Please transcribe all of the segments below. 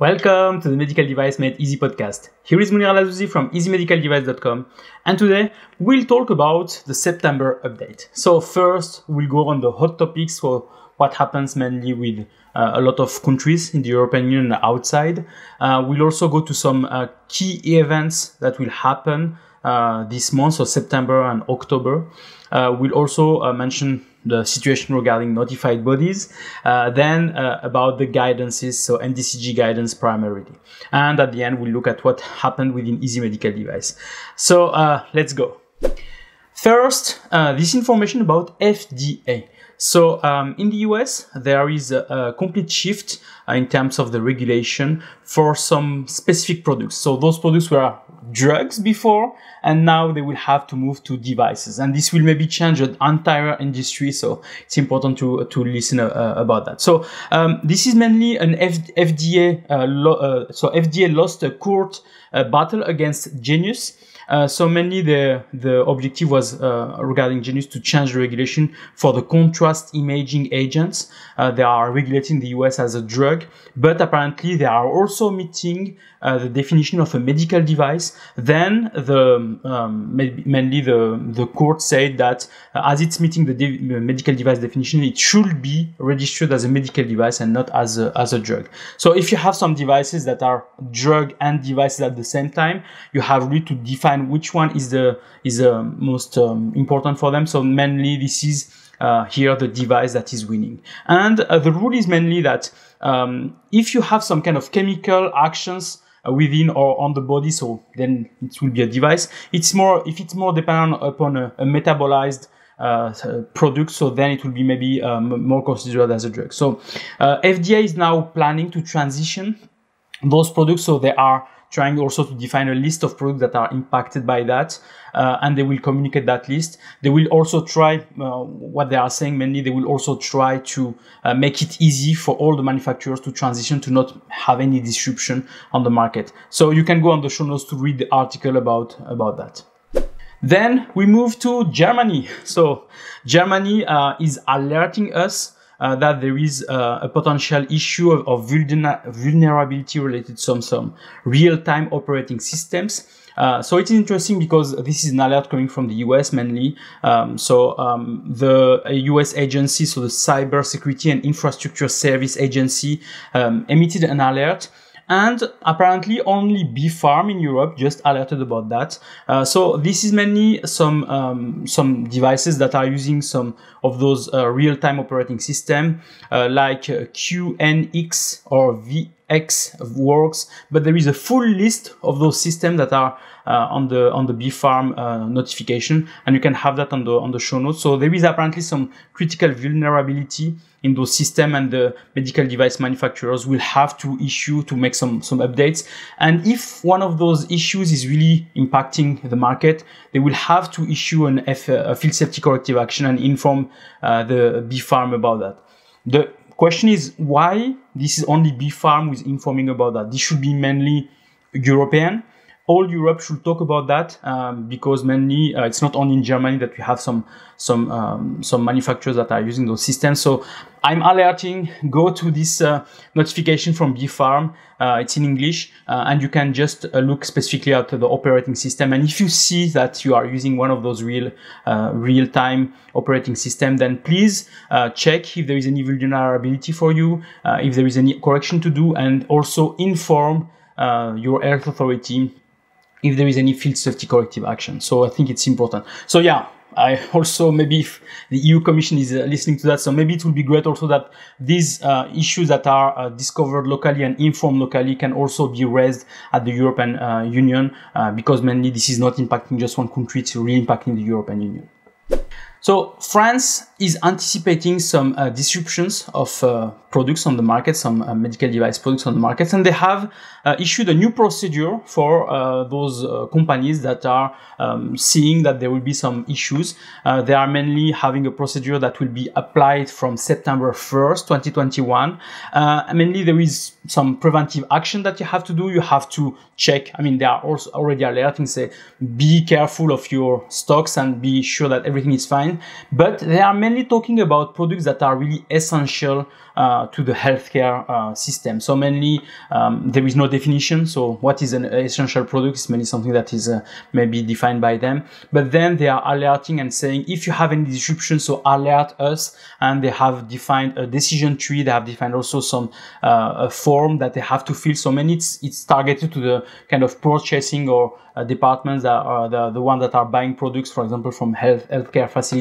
Welcome to the Medical Device Made Easy podcast. Here is Monir El from easymedicaldevice.com and today we'll talk about the September update. So first we'll go on the hot topics for what happens mainly with uh, a lot of countries in the European Union outside. Uh, we'll also go to some uh, key events that will happen uh, this month, so September and October. Uh, we'll also uh, mention the situation regarding notified bodies, uh, then uh, about the guidances, so MDCG guidance primarily. And at the end, we'll look at what happened within Easy Medical Device. So uh, let's go. First, uh, this information about FDA. So um, in the US, there is a, a complete shift uh, in terms of the regulation for some specific products. So those products were drugs before, and now they will have to move to devices. And this will maybe change the entire industry. So it's important to, to listen uh, about that. So um, this is mainly an F- FDA, uh, uh, so FDA lost a court uh, battle against Genus. Uh, so mainly the the objective was uh, regarding Genus to change the regulation for the contrast imaging agents. Uh, they are regulating the US as a drug, but apparently they are also meeting uh, the definition of a medical device. Then the um, mainly the the court said that uh, as it's meeting the de- medical device definition, it should be registered as a medical device and not as a, as a drug. So if you have some devices that are drug and devices at the same time, you have really to define which one is the is the most um, important for them. So mainly this is uh, here the device that is winning. And uh, the rule is mainly that um, if you have some kind of chemical actions uh, within or on the body, so then it will be a device. It's more if it's more dependent upon a, a metabolized uh, product, so then it will be maybe um, more considered as a drug. So uh, FDA is now planning to transition those products, so they are trying also to define a list of products that are impacted by that, uh, and they will communicate that list. They will also try uh, what they are saying mainly. They will also try to uh, make it easy for all the manufacturers to transition to not have any disruption on the market. So you can go on the show notes to read the article about about that. Then we move to Germany. So Germany uh, is alerting us uh, that there is uh, a potential issue of, of vulner- vulnerability related to some, some real-time operating systems. Uh, so it is interesting because this is an alert coming from the US mainly. Um, so um, the US agency, so the Cyber Security and Infrastructure Service Agency, um, emitted an alert and apparently only BfArM in Europe just alerted about that. Uh, so this is mainly some um, some devices that are using some of those uh, real-time operating system uh, like uh, QNX or VxWorks, but there is a full list of those systems that are uh, on the on the BfArM uh, notification, and you can have that on the on the show notes. So there is apparently some critical vulnerability in those systems, and the medical device manufacturers will have to issue to make some some updates. And if one of those issues is really impacting the market, they will have to issue an F, a field safety corrective action and inform uh, the BfArM about that. The question is why this is only BfArM who is informing about that. This should be mainly European all Europe should talk about that um, because mainly uh, it's not only in Germany that we have some some um, some manufacturers that are using those systems. So I'm alerting. Go to this uh, notification from BfArM. Uh, it's in English, uh, and you can just uh, look specifically at the operating system. And if you see that you are using one of those real uh, real time operating system, then please check if there is any vulnerability for you, if there is any correction to do, and also inform your health authority if there is any field safety corrective action. So I think it's important. So yeah, I also maybe if the EU Commission is uh, listening to that, so maybe it will be great also that these uh, issues that are uh, discovered locally and informed locally can also be raised at the European uh, Union uh, because mainly this is not impacting just one country; it's really impacting the European Union. So France is anticipating some uh, disruptions of uh, products on the market, some uh, medical device products on the market, and they have uh, issued a new procedure for uh, those uh, companies that are um, seeing that there will be some issues. they are mainly having a procedure that will be applied from September 1st, 2021. mainly there is some preventive action that you have to do. You have to check. I mean, they are also already alerting, say, be careful of your stocks and be sure that everything is fine But they are mainly talking about products that are really essential uh, to the healthcare uh, system. So mainly um, there is no definition. So what is an essential product is mainly something that is uh, maybe defined by them. But then they are alerting and saying if you have any disruption, so alert us. And they have defined a decision tree. They have defined also some uh, form that they have to fill. So many it's it's targeted to the kind of purchasing or uh, departments that are the, the ones that are buying products, for example, from health healthcare facilities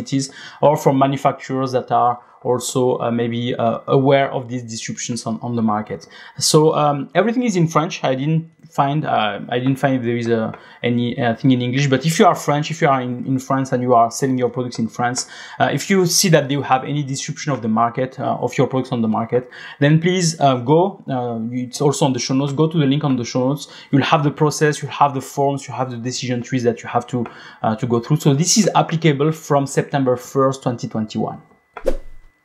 or from manufacturers that are also uh, maybe uh, aware of these disruptions on, on the market. So um, everything is in French. I didn't find uh, I didn't find if there is a, any thing in English. But if you are French, if you are in, in France and you are selling your products in France, uh, if you see that you have any disruption of the market uh, of your products on the market, then please uh, go. it's also on the show notes. Go to the link on the show notes. You'll have the process. You'll have the forms. You have the decision trees that you have to to go through. So this is applicable from September 1st, 2021.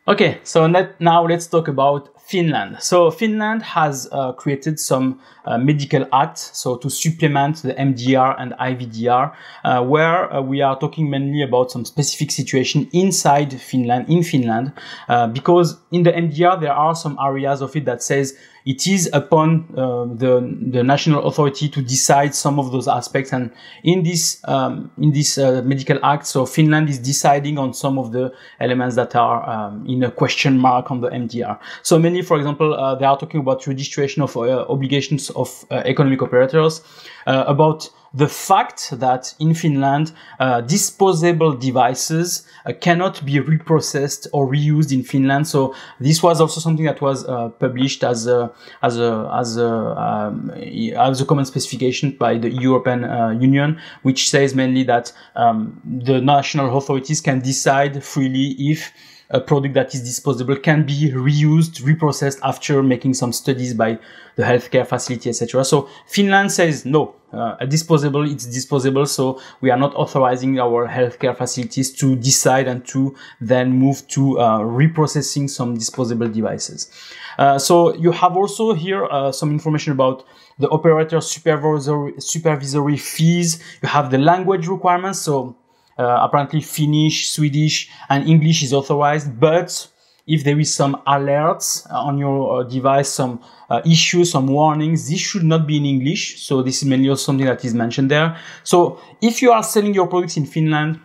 Okay, so now let's talk about Finland. So Finland has uh, created some uh, medical acts, so to supplement the MDR and IVDR, uh, where uh, we are talking mainly about some specific situation inside Finland, in Finland, uh, because in the MDR there are some areas of it that says it is upon uh, the the national authority to decide some of those aspects. And in this um, in this uh, medical act, so Finland is deciding on some of the elements that are um, in a question mark on the MDR. So many, for example, uh, they are talking about registration of uh, obligations of uh, economic operators, uh, about the fact that in Finland, uh, disposable devices cannot be reprocessed or reused in Finland. So this was also something that was published as a as a as a um, as a common specification by the European Union, which says mainly that um, the national authorities can decide freely if a product that is disposable can be reused, reprocessed after making some studies by the healthcare facility, etc. So Finland says no, uh, a disposable, it's disposable. So we are not authorizing our healthcare facilities to decide and to then move to uh, reprocessing some disposable devices. Uh, so you have also here uh, some information about the operator supervisory, supervisory fees. You have the language requirements. So apparently Finnish, Swedish, and English is authorized, but if there is some alerts on your uh, device, some uh, issues, some warnings, this should not be in English. So this is mainly something that is mentioned there. So if you are selling your products in Finland,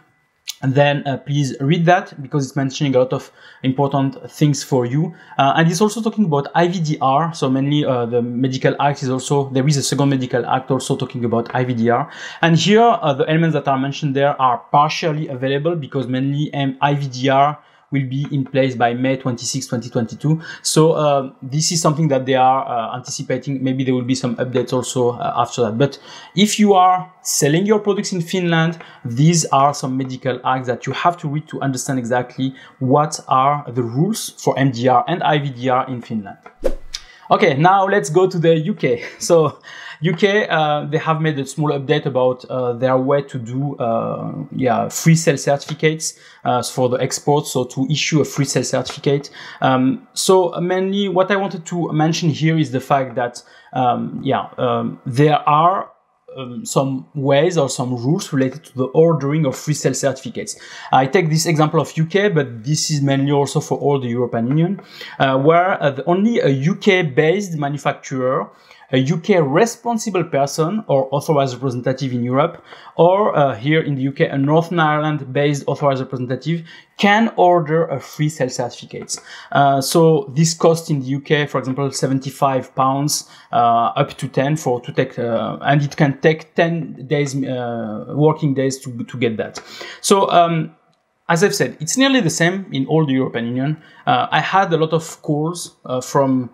then uh, please read that because it's mentioning a lot of important things for you. Uh, and it's also talking about IVDR. So mainly uh, the medical act is also, there is a second medical act also talking about IVDR. And here uh, the elements that are mentioned there are partially available because mainly um, IVDR will be in place by May 26, 2022. So uh, this is something that they are uh, anticipating. Maybe there will be some updates also uh, after that. But if you are selling your products in Finland, these are some medical acts that you have to read to understand exactly what are the rules for MDR and IVDR in Finland. Okay, now let's go to the UK. So UK, uh, they have made a small update about uh, their way to do, uh, yeah, free sale certificates uh, for the exports, So to issue a free sale certificate. Um, so mainly, what I wanted to mention here is the fact that, um, yeah, um, there are um, some ways or some rules related to the ordering of free sale certificates. I take this example of UK, but this is mainly also for all the European Union, uh, where uh, only a UK-based manufacturer a UK responsible person or authorized representative in Europe, or uh, here in the UK, a Northern Ireland based authorized representative can order a free sale certificate. Uh, so this costs in the UK, for example, 75 pounds uh, up to 10 for to take, uh, and it can take 10 days, uh, working days to, to get that. So, um, as I've said, it's nearly the same in all the European Union. Uh, I had a lot of calls from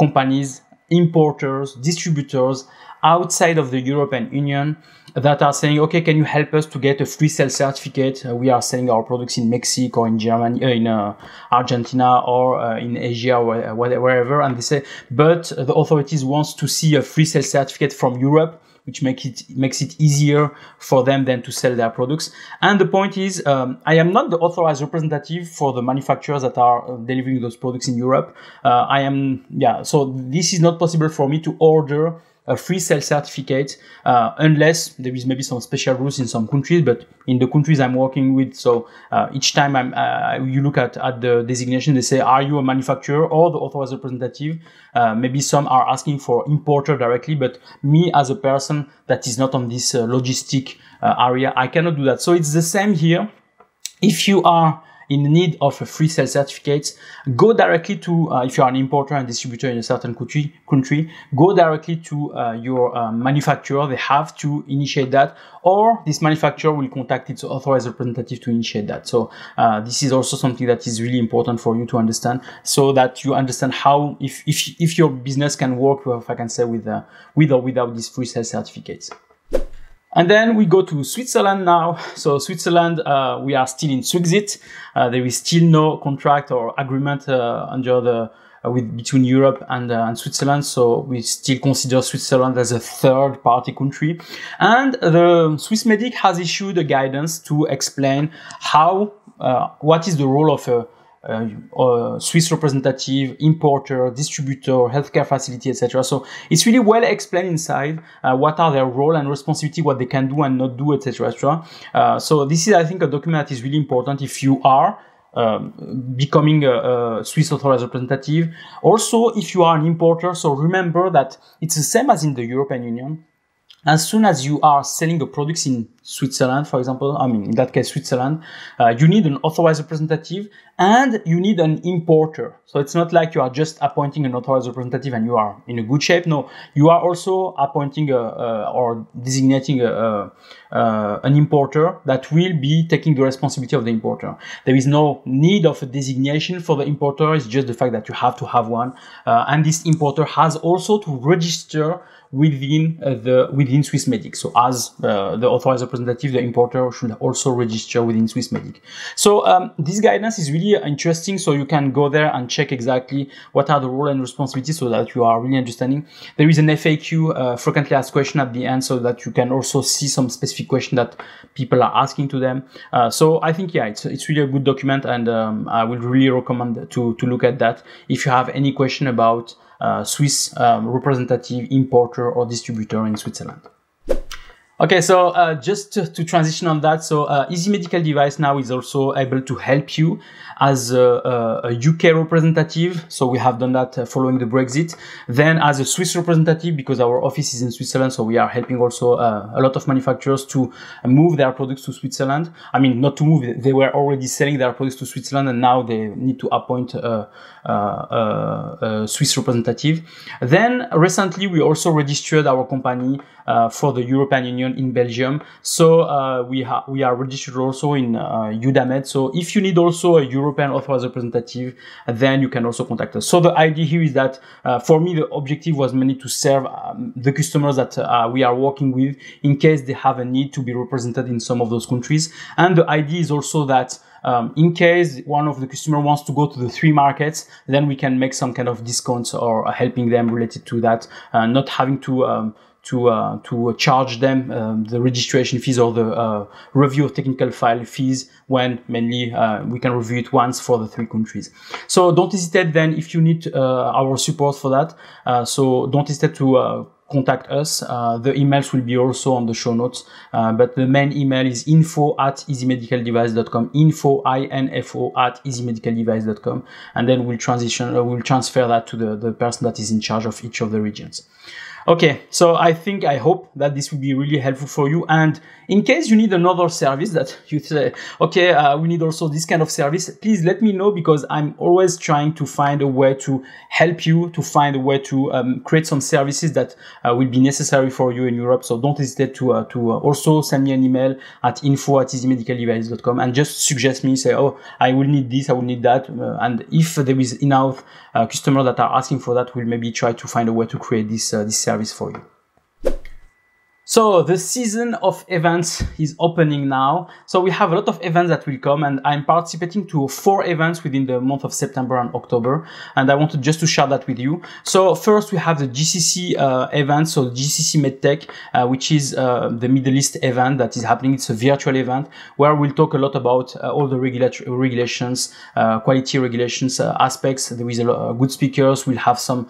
companies importers, distributors outside of the European Union that are saying, okay, can you help us to get a free sale certificate? Uh, we are selling our products in Mexico, or in Germany, uh, in uh, Argentina, or uh, in Asia, or wherever. And they say, but the authorities wants to see a free sale certificate from Europe which make it makes it easier for them then to sell their products. And the point is, um, I am not the authorized representative for the manufacturers that are uh, delivering those products in Europe. Uh, I am, yeah, so this is not possible for me to order a free sale certificate, uh, unless there is maybe some special rules in some countries. But in the countries I'm working with, so uh, each time I'm, uh, you look at, at the designation, they say, are you a manufacturer or the authorized representative? Uh, maybe some are asking for importer directly, but me as a person that is not on this uh, logistic area, I cannot do that. So it's the same here. If you are in need of a free sales certificate, go directly to, uh, if you are an importer and distributor in a certain country, country go directly to uh, your uh, manufacturer. They have to initiate that, or this manufacturer will contact its authorized representative to initiate that. So uh, this is also something that is really important for you to understand, so that you understand how, if if if your business can work, if I can say, with uh, with or without these free sales certificates. And then we go to Switzerland now. So Switzerland, uh, we are still in Swixit. Uh, there is still no contract or agreement uh, under the uh, with between Europe and, uh, and Switzerland. So we still consider Switzerland as a third party country. And the Swissmedic has issued a guidance to explain how uh, what is the role of a Swiss representative, importer, distributor, healthcare facility, etc. So it's really well explained inside uh, what are their role and responsibility, what they can do and not do, etc. etc. so this is, I think, a document that is really important if you are um, becoming a, a, Swiss authorized representative. Also, if you are an importer, so remember that it's the same as in the European Union. As soon as you are selling a product in Switzerland, for example, I mean, in that case, Switzerland, uh, you need an authorized representative and you need an importer. So it's not like you are just appointing an authorized representative and you are in a good shape. No, you are also appointing a or designating a, an importer that will be taking the responsibility of the importer. There is no need of a designation for the importer. It's just the fact that you have to have one. Uh, and this importer has also to register within uh, the within Swissmedic. So as uh, the authorized representative, the importer should also register within Swissmedic. So um, this guidance is really interesting. So you can go there and check exactly what are the role and responsibilities so that you are really understanding. There is an FAQ, uh, frequently asked question at the end, so that you can also see some specific question that people are asking to them. So I think yeah, it's it's really a good document, and um, I would really recommend to to look at that if you have any question about Swiss um, representative importer or distributor in Switzerland. Okay, so uh, just to, to, transition on that, so uh, Easy Medical Device now is also able to help you as a, a, UK representative. So we have done that uh, following the Brexit. Then as a Swiss representative, because our office is in Switzerland, so we are helping also uh, a lot of manufacturers to move their products to Switzerland. I mean, not to move; they were already selling their products to Switzerland, and now they need to appoint a, a, a Swiss representative. Then recently, we also registered our company uh, for the European Union in Belgium. So uh, we have we are registered also in uh, EUDAMED. So if you need also a European authorized representative, then you can also contact us. So the idea here is that uh, for me the objective was mainly to serve um, the customers that uh, we are working with in case they have a need to be represented in some of those countries. And the idea is also that um, in case one of the customer wants to go to the three markets, then we can make some kind of discounts or helping them related to that, uh, not having to um, to uh, to charge them um, the registration fees or the uh, review of technical file fees when mainly uh, we can review it once for the three countries. So don't hesitate then if you need uh, our support for that. Uh, so don't hesitate to uh, contact us. the emails will be also on the show notes, but the main email is info at easymedicaldevice.com, info, I-N-F-O at easymedicaldevice.com, and then we'll transition, we'll transfer that to the, the person that is in charge of each of the regions. Okay, so I think, I hope that this will be really helpful for you. And in case you need another service that you say, okay, uh, we need also this kind of service, please let me know because I'm always trying to find a way to help you to find a way to um, create some services that uh, will be necessary for you in Europe. So don't hesitate to, uh, to uh, also send me an email at info at easymedicaldevice.com and just suggest me, say, oh, I will need this, I will need that. Uh, and if there is enough uh, customers that are asking for that, we'll maybe try to find a way to create this, this service service for you. So the season of events is opening now. So we have a lot of events that will come and I'm participating to four events within the month of September and October. And I wanted just to share that with you. So first we have the GCC uh, event. So GCC MedTech, uh, which is uh, the Middle East event that is happening. It's a virtual event where we'll talk a lot about uh, all the regulatory regulations, uh, quality regulations uh, aspects. There is a lot of good speakers. We'll have some,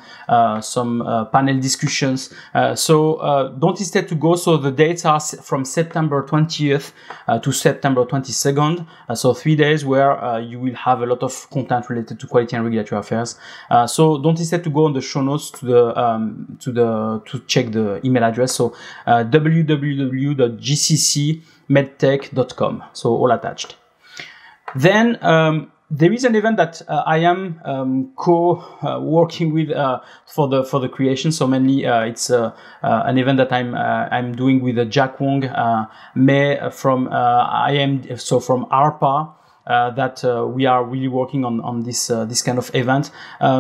some panel discussions. so don't hesitate to go so the dates are from September 20th uh, to September 22nd. Uh, so three days where uh, you will have a lot of content related to quality and regulatory affairs. Uh, so don't hesitate to go on the show notes to the um, to the to check the email address. So uh, www.gccmedtech.com. So all attached. Then um, there is an event that uh, I am um, co-working uh, with uh, for the for the creation. So mainly, uh, it's uh, uh, an event that I'm I'm doing with Jack Wong May from I am so from ARPA. Uh, that uh, we are really working on on this uh, this kind of event.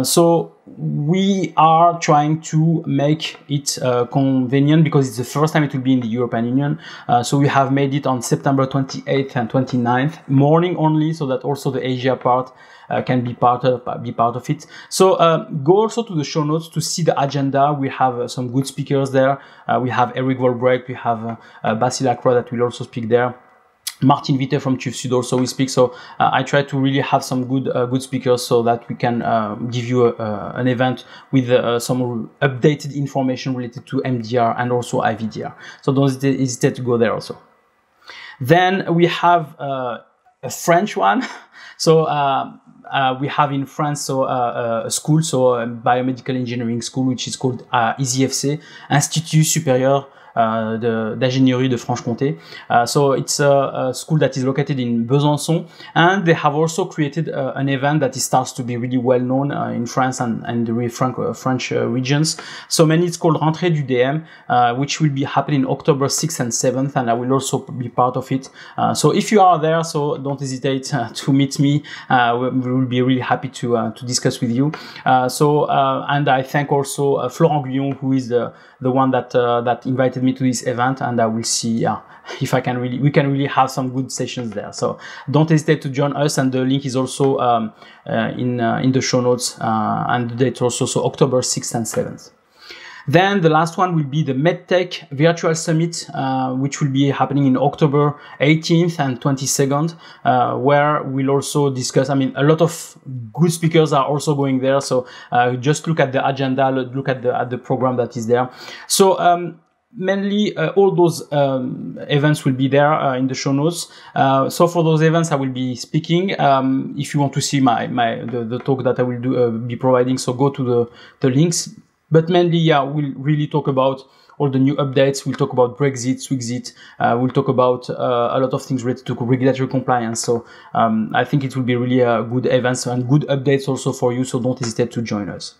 so we are trying to make it convenient because it's the first time it will be in the European Union. so we have made it on September 28th and 29th morning only, so that also the Asia part uh, can be part of be part of it. So uh, go also to the show notes to see the agenda. We have uh, some good speakers there. we have Erik Vollebregt, we have uh, Basil that will also speak there. Martin Witte from TÜV Süd also we speak. So uh, I try to really have some good uh, good speakers so that we can uh, give you a, an event with uh, some updated information related to MDR and also IVDR. So don't hesitate to go there also. Then we have uh, a French one. So uh, we have in France so a school, so a biomedical engineering school, which is called ISIFC, Institut Supérieur uh, Euh, d'ingénierie de Franche-Comté. Uh, so it's a, a, school that is located in Besançon, and they have also created uh, an event that starts to be really well known uh, in France and, and the uh, French, French regions. So many it's called Rentrée du DM, which will be happening October 6th and 7th, and I will also be part of it. so if you are there, so don't hesitate to meet me. we will be really happy to to discuss with you. so and I thank also Florent Guyon, who is the the one that that invited me to this event and I will see yeah, if I can really, we can really have some good sessions there. So don't hesitate to join us and the link is also um, uh, in, uh, in the show notes uh, and the date also, so October 6th and 7th. Then the last one will be the MedTech Virtual Summit, uh, which will be happening in October 18th and 22nd, uh, where we'll also discuss. I mean, a lot of good speakers are also going there. So uh, just look at the agenda, look at the at the program that is there. So um, mainly uh, all those um, events will be there uh, in the show notes. Uh, so for those events i will be speaking. Um, if you want to see my my the, the talk that i will do uh, be providing so go to the the links. But mainly yeah we'll really talk about all the new updates. We'll talk about brexit swixit uh, we'll talk about uh, a lot of things related to regulatory compliance. So um, i think it will be really a good events and good updates also for you. So don't hesitate to join us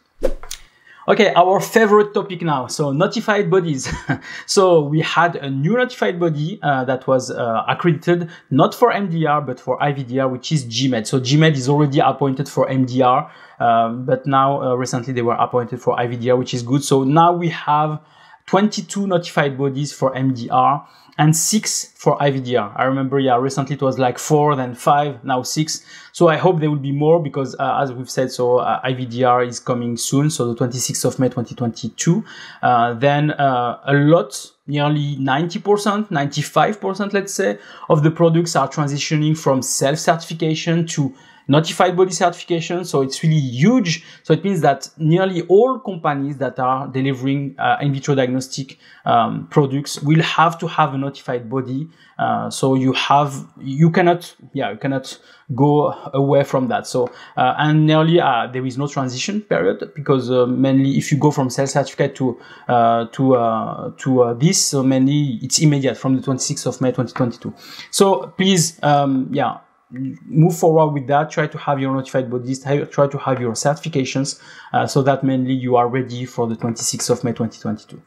Okay, our favorite topic now. So notified bodies. so we had a new notified body uh, that was uh, accredited not for MDR but for IVDR, which is GMED. So GMED is already appointed for MDR, um, but now uh, recently they were appointed for IVDR, which is good. So now we have 22 notified bodies for MDR and six for IVDR. I remember, yeah, recently it was like four, then five, now six. So I hope there will be more because, uh, as we've said, so uh, IVDR is coming soon, so the 26th of May 2022. Uh, then uh, a lot, nearly 90%, 95%, let's say, of the products are transitioning from self-certification to notified body certification. So it's really huge. So it means that nearly all companies that are delivering uh, in vitro diagnostic um, products will have to have a notified body. Uh, so you have, you cannot, yeah, you cannot go away from that. So, uh, and nearly uh, there is no transition period because uh, mainly if you go from self certificate to, uh, to, to this, so mainly it's immediate from the 26th of May 2022. So please, um, yeah, move forward with that try to have your notified bodies try to have your certifications uh, so that mainly you are ready for the 26th of may 2022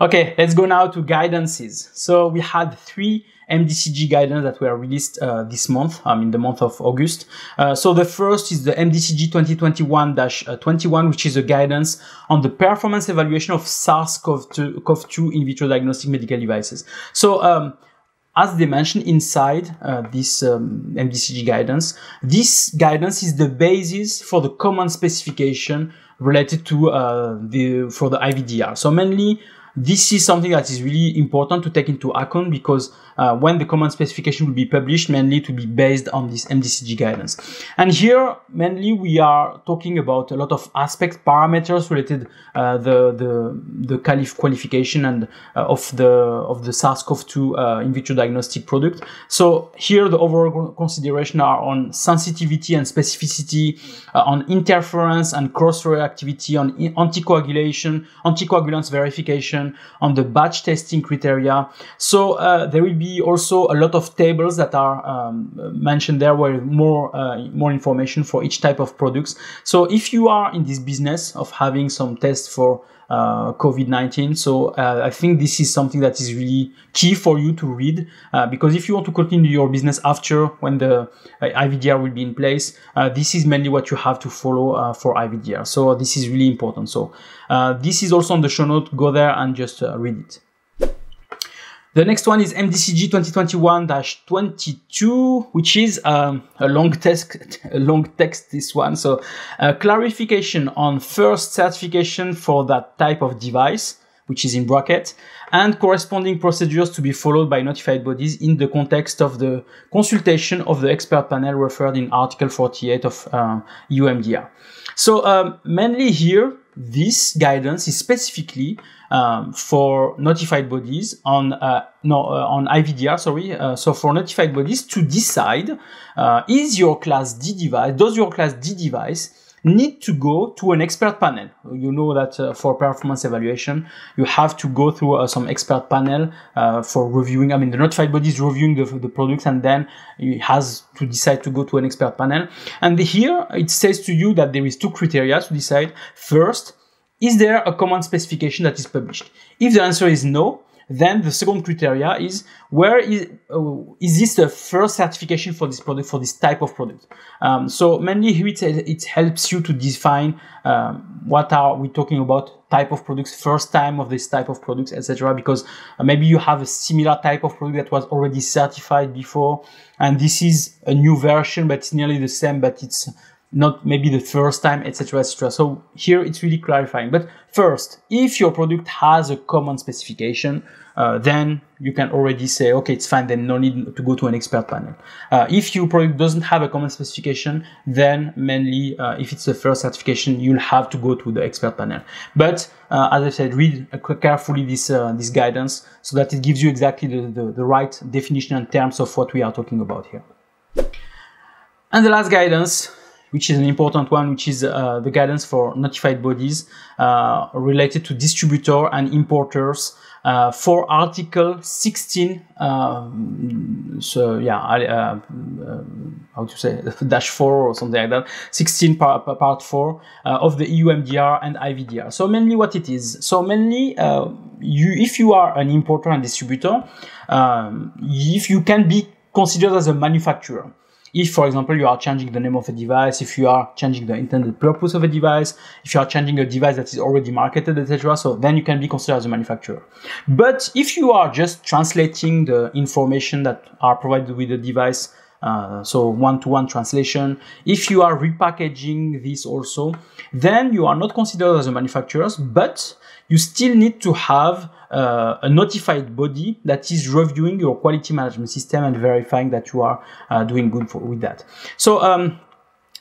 okay let's go now to guidances so we had three MDCG guidance that were released uh, this month, um, in the month of August. Uh, so the first is the MDCG 2021-21, which is a guidance on the performance evaluation of SARS-CoV-2 in vitro diagnostic medical devices. So um, as they mentioned inside uh, this um, MDCG guidance, this guidance is the basis for the common specification related to uh, the for the IVDR. So mainly this is something that is really important to take into account because uh, when the common specification will be published, mainly to be based on this MDCG guidance. And here, mainly we are talking about a lot of aspects, parameters related uh, the the the calif qualification and uh, of the of the SARS-CoV-2 uh, in vitro diagnostic product. So here, the overall consideration are on sensitivity and specificity, uh, on interference and cross-reactivity, on anticoagulation, anticoagulants verification, on the batch testing criteria. So uh, there will be also a lot of tables that are um, mentioned there with more uh, more information for each type of products. So if you are in this business of having some tests for uh, COVID-19. So uh, I think this is something that is really key for you to read uh, because if you want to continue your business after when the uh, IVDR will be in place, uh, this is mainly what you have to follow uh, for IVDR. So this is really important. So this is also on the show note. Go there and just read it. The next one is MDCG 2021-22, which is um, a long text, a long text, this one. So uh, clarification on first certification for that type of device, which is in bracket, and corresponding procedures to be followed by notified bodies in the context of the consultation of the expert panel referred in Article 48 of uh, EUMDR. So um, mainly here, this guidance is specifically um, for notified bodies on uh, no uh, on IVDR. Sorry, uh, so for notified bodies to decide uh, is your class D device does your class D device need to go to an expert panel. You know that uh, for performance evaluation, you have to go through uh, some expert panel for reviewing. I mean, the notified body is reviewing the, the products and then it has to decide to go to an expert panel. And here it says to you that there is two criteria to decide. First, is there a common specification that is published? If the answer is no, then the second criteria is where is uh, is this the first certification for this product for this type of product? Um, so mainly here it, it helps you to define um, what are we talking about type of products, first time of this type of products, etc. Because uh, maybe you have a similar type of product that was already certified before, and this is a new version, but it's nearly the same, but it's not maybe the first time, etc., etc. So here it's really clarifying. But first, if your product has a common specification, uh, then you can already say, okay, it's fine. Then no need to go to an expert panel. Uh, if your product doesn't have a common specification, then mainly uh, if it's the first certification, you'll have to go to the expert panel. But uh, as I said, read carefully this uh, this guidance so that it gives you exactly the, the, the right definition and terms of what we are talking about here. And the last guidance which is an important one, which is uh, the guidance for notified bodies uh, related to distributor and importers uh, for Article 16. Um, so yeah, uh, uh, how to say dash four or something like that. 16 part, part four uh, of the EU MDR and IVDR. So mainly what it is. So mainly you, if you are an importer and distributor, um, if you can be considered as a manufacturer if, for example, you are changing the name of a device, if you are changing the intended purpose of a device, if you are changing a device that is already marketed, etc. So then you can be considered as a manufacturer. But if you are just translating the information that are provided with the device, uh, so one-to-one translation. If you are repackaging this also, then you are not considered as a manufacturer, but you still need to have uh, a notified body that is reviewing your quality management system and verifying that you are uh, doing good for, with that. So um,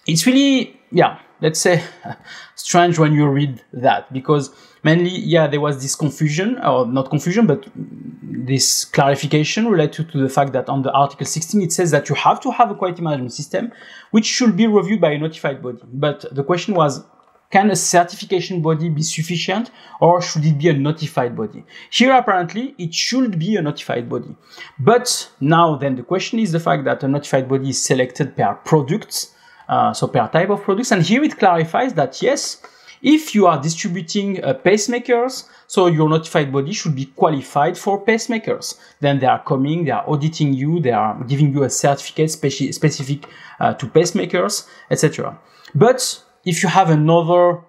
it's really, yeah, let's say strange when you read that because mainly, yeah, there was this confusion, or not confusion, but this clarification related to the fact that on the Article 16 it says that you have to have a quality management system which should be reviewed by a notified body. But the question was can a certification body be sufficient or should it be a notified body? Here, apparently, it should be a notified body. But now then the question is the fact that a notified body is selected per products, uh, so per type of products. And here it clarifies that yes, if you are distributing uh, pacemakers, so your notified body should be qualified for pacemakers. Then they are coming, they are auditing you, they are giving you a certificate speci- specific uh, to pacemakers, etc. But if you have another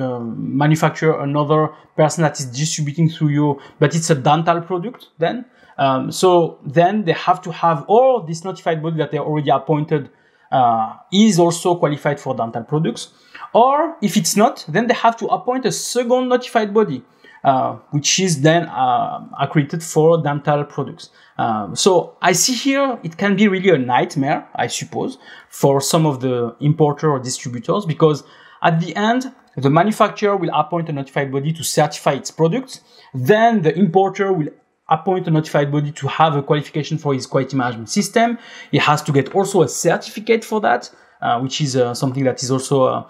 um, manufacturer, another person that is distributing through you, but it's a dental product, then um, so then they have to have all this notified body that they already appointed uh, is also qualified for dental products. Or if it's not, then they have to appoint a second notified body, uh, which is then uh, accredited for dental products. Um, so I see here it can be really a nightmare, I suppose, for some of the importer or distributors because at the end, the manufacturer will appoint a notified body to certify its products. Then the importer will appoint a notified body to have a qualification for his quality management system. He has to get also a certificate for that, uh, which is uh, something that is also uh,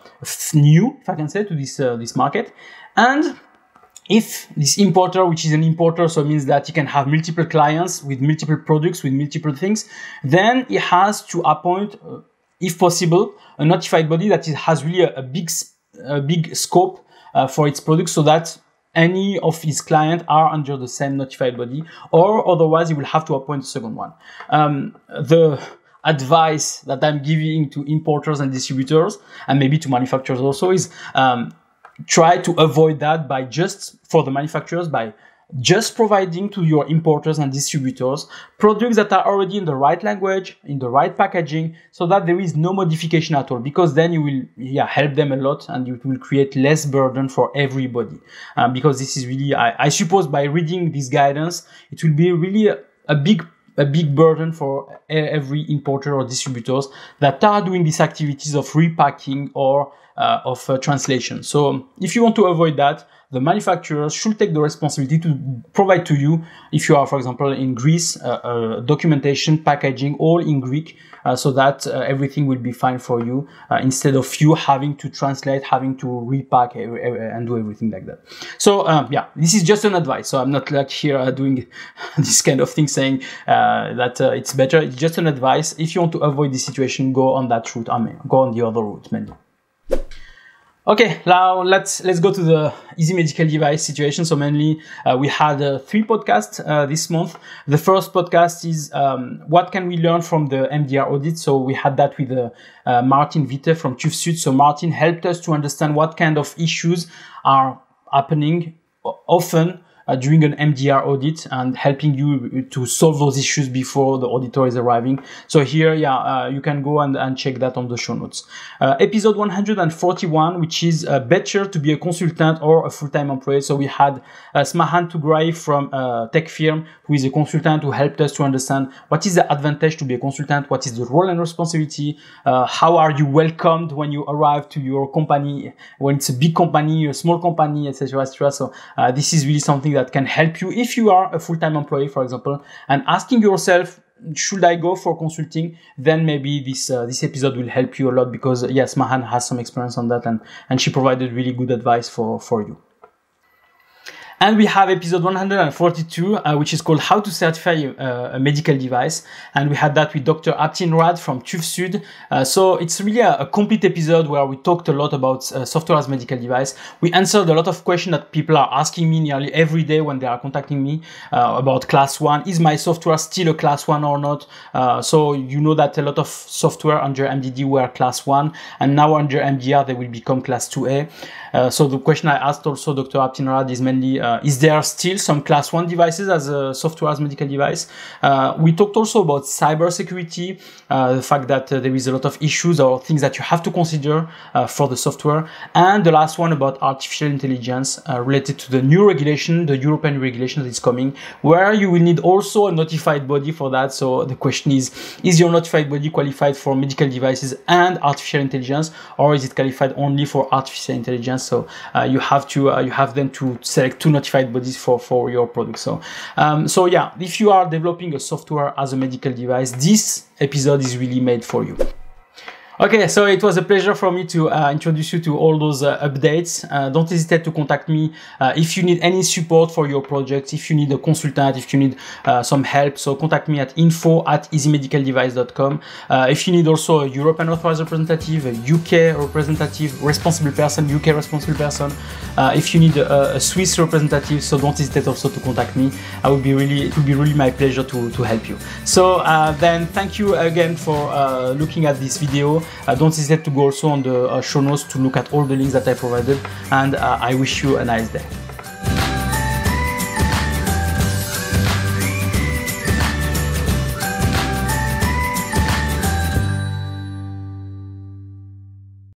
new, if I can say, to this uh, this market. And if this importer, which is an importer, so means that he can have multiple clients with multiple products, with multiple things, then he has to appoint, uh, if possible, a notified body that has really a, a big, a big scope uh, for its products so that any of his clients are under the same notified body, or otherwise he will have to appoint a second one. Um, the advice that I'm giving to importers and distributors, and maybe to manufacturers also, is um, try to avoid that by just for the manufacturers by just providing to your importers and distributors products that are already in the right language, in the right packaging, so that there is no modification at all. Because then you will yeah, help them a lot and it will create less burden for everybody. Um, because this is really, I, I, suppose by reading this guidance, it will be really a, a big a big burden for every importer or distributors that are doing these activities of repacking or of uh, translation. So if you want to avoid that, the manufacturers should take the responsibility to provide to you, if you are, for example, in Greece, uh, uh, documentation, packaging, all in Greek, uh, so that uh, everything will be fine for you, uh, instead of you having to translate, having to repack and do everything like that. So um, yeah, this is just an advice. So I'm not like here uh, doing this kind of thing saying that it's better. It's just an advice. If you want to avoid this situation, go on that route. I mean, go on the other route, mainly. Okay, now let's let's go to the easy medical device situation. So mainly, uh, we had uh, three podcasts uh, this month. The first podcast is um, what can we learn from the MDR audit. So we had that with uh, uh, Martin Witte from TÜV. So Martin helped us to understand what kind of issues are happening often uh, during an MDR audit and helping you to solve those issues before the auditor is arriving. So here, yeah, uh, you can go and, and check that on the show notes. Uh, episode 141, which is uh, better to be a consultant or a full-time employee. So we had uh, Smahan Tugrai from a tech firm who is a consultant who helped us to understand what is the advantage to be a consultant, what is the role and responsibility, uh, how are you welcomed when you arrive to your company, when it's a big company, a small company, etc., etc. So uh, this is really something that can help you if you are a full-time employee, for example, and asking yourself should I go for consulting? Then maybe this uh, this episode will help you a lot because yes, Mahan has some experience on that and and she provided really good advice for for you. And we have episode 142, uh, which is called How to Certify uh, a Medical Device. And we had that with Dr. Abtin Rad from TÜV Süd. Uh, so it's really a, a, complete episode where we talked a lot about uh, software as medical device. We answered a lot of questions that people are asking me nearly every day when they are contacting me uh, about class one. Is my software still a class one or not? Uh, so you know that a lot of software under MDD were class one and now under MDR, they will become class 2A. so the question I asked also Dr. Abtin Rad is mainly uh, is there still some class one devices as a software as medical device? Uh, we talked also about cybersecurity, uh, the fact that uh, there is a lot of issues or things that you have to consider uh, for the software. And the last one about artificial intelligence uh, related to the new regulation, the European regulation that is coming, where you will need also a notified body for that. So the question is, is your notified body qualified for medical devices and artificial intelligence, or is it qualified only for artificial intelligence? So you have to, you have then to select two notified bodies for, for your product. So, um, so yeah, if you are developing a software as a medical device, this episode is really made for you. Okay, so it was a pleasure for me to uh, introduce you to all those uh, updates. Uh, don't hesitate to contact me uh, if you need any support for your project, if you need a consultant, if you need uh, some help. So contact me at info at easymedicaldevice.com. Uh, if you need also a European authorized representative, a UK representative, responsible person, UK responsible person. if you need a, a, Swiss representative, so don't hesitate also to contact me. I would be really, it would be really my pleasure to, to help you. So then thank you again for looking at this video. Don't hesitate to go also on the uh, show notes to look at all the links that I provided and uh, I wish you a nice day.